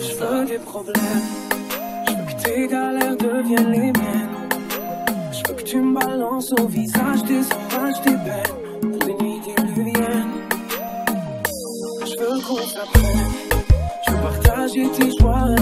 Je veux des problèmes. Je veux que tes galères deviennent les miennes. Je veux que tu me balances au visage des orages, des peines. Des nuits diluviennes. Je veux qu'on s'apprenne. Je veux partager tes joies,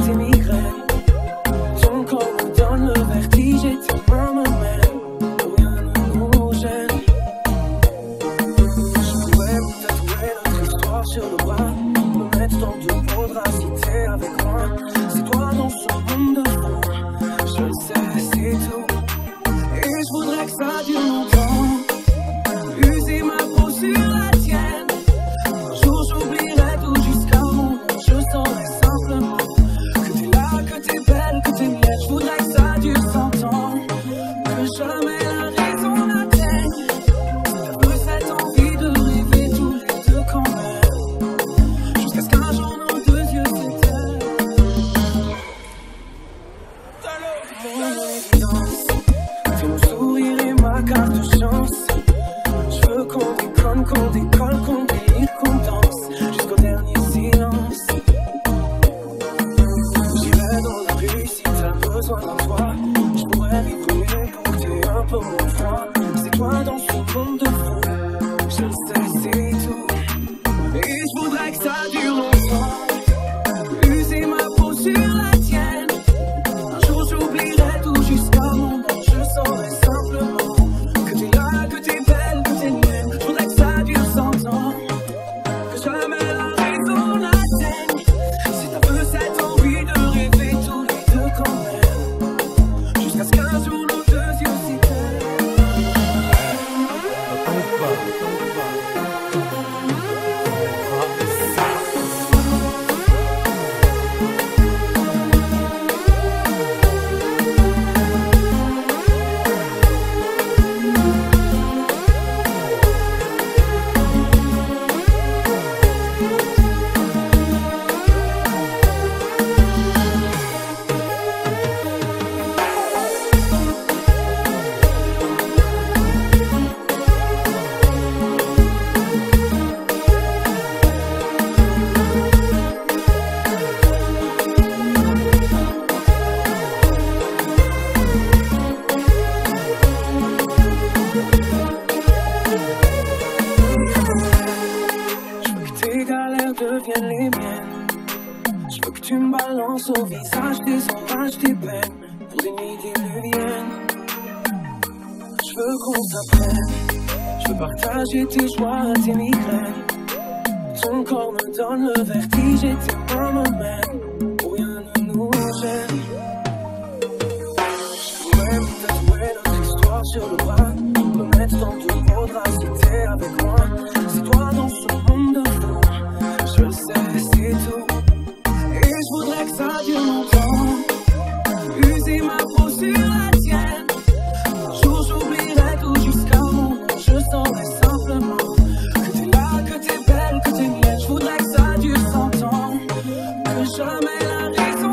Mon sourire et ma carte de chance. Je veux qu'on déconne, qu'on décolle, qu'on délire, qu'on danse jusqu'au dernier silence. J'irai dans la rue si t'as besoin de toi. Je pourrais vivre pour que t'aies un peu Je Je veux que tu me balances au visage des orages, des peines. Pour des nuits diluviennes. Je veux qu'on s'apprenne. Je veux partager tes joies, tes migraines. Ton corps me donne le vertige et tes mains m'amènent. Où rien ne nous gêne. Je pourrais vous tatouer notre histoire sur le bras. Me mettre dans du faudra si dame la risa.